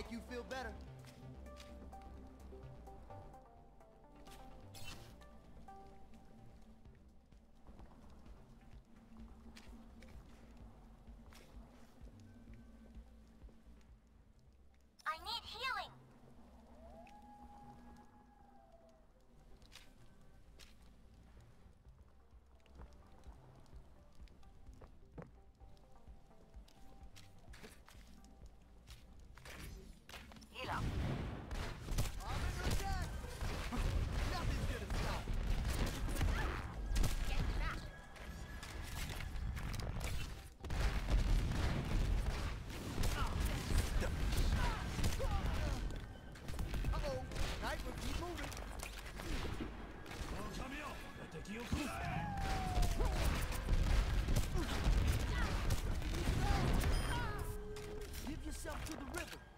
make you feel better. To the river.